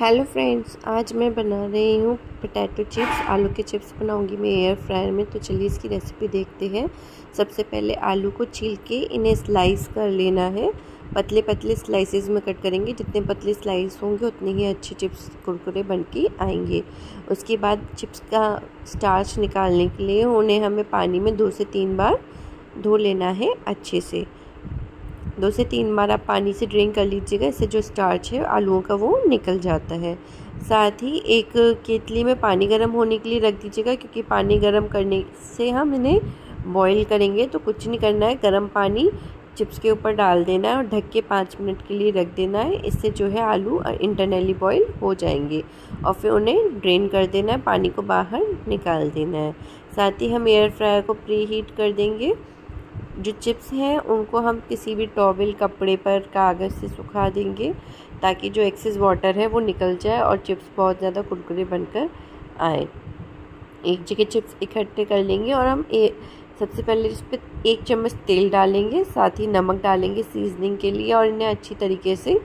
Hello friends आज मैं बना रही हूँ पोटैटो चिप्स आलू के चिप्स बनाऊँगी मैं एयर फ्रायर में। तो चलिए इसकी रेसिपी देखते हैं। सबसे पहले आलू को छील के इन्हें स्लाइस कर लेना है। पतले पतले स्लाइसेस में कट करेंगे। जितने पतले स्लाइस होंगे, उतने ही अच्छे चिप्स कुरकुरे बन के आएँगे। उसके बाद चिप्स का स्टार्च निकालने के लिए उन्हें हमें पानी में दो से तीन बार धो लेना है अच्छे से। दो से तीन बार आप पानी से ड्रेन कर लीजिएगा, इससे जो स्टार्च है, आलूओं का वो निकल जाता है। साथ ही एक केतली में पानी गर्म होने के लिए रख दीजिएगा, क्योंकि पानी गर्म करने से हम इन्हें बॉईल करेंगे तो कुछ नहीं करना है। गर्म पानी चिप्स के ऊपर डाल देना है और ढक के पाँच मिनट के लिए रख देना है। इससे जो है आलू इंटरनली बॉईल हो जाएँगे और फिर उन्हें ड्रेन कर देना है, पानी को बाहर निकाल देना है। साथ ही हम एयर फ्रायर को प्री हीट कर देंगे। जो चिप्स हैं उनको हम किसी भी टॉवल कपड़े पर कागज़ से सुखा देंगे ताकि जो एक्सेस वाटर है वो निकल जाए और चिप्स बहुत ज़्यादा कुरकुरे बनकर आए। एक जगह चिप्स इकट्ठे कर लेंगे और हम ए, सबसे पहले इस पर एक चम्मच तेल डालेंगे साथ ही नमक डालेंगे सीजनिंग के लिए और इन्हें अच्छी तरीके से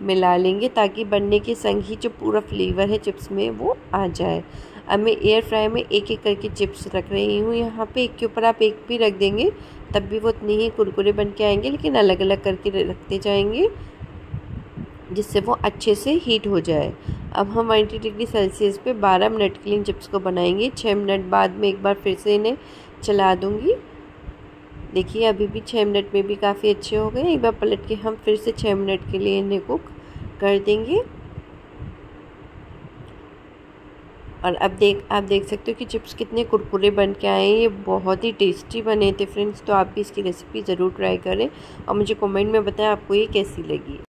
मिला लेंगे ताकि बनने के संग ही जो पूरा फ्लेवर है चिप्स में वो आ जाए। अब मैं एयर फ्राई में एक एक करके चिप्स रख रही हूँ। यहाँ पे एक के ऊपर आप एक भी रख देंगे, तब भी वो उतनी ही कुरकुरे बन के आएँगे, लेकिन अलग अलग करके रखते जाएँगे, जिससे वो अच्छे से हीट हो जाए। अब हम 90 डिग्री सेल्सियस पे 12 मिनट के लिए चिप्स को बनाएँगे। 6 मिनट बाद में एक बार फिर से इन्हें चला दूँगी। देखिए, अभी भी छः मिनट में भी काफ़ी अच्छे हो गए। एक बार पलट के हम फिर से छः मिनट के लिए इन्हें कुक कर देंगे। और अब देख, आप देख सकते हो कि चिप्स कितने कुरकुरे बन के आए हैं। ये बहुत ही टेस्टी बने थे फ्रेंड्स तो आप भी इसकी रेसिपी ज़रूर ट्राई करें। और मुझे कमेंट में बताएँ, आपको ये कैसी लगी।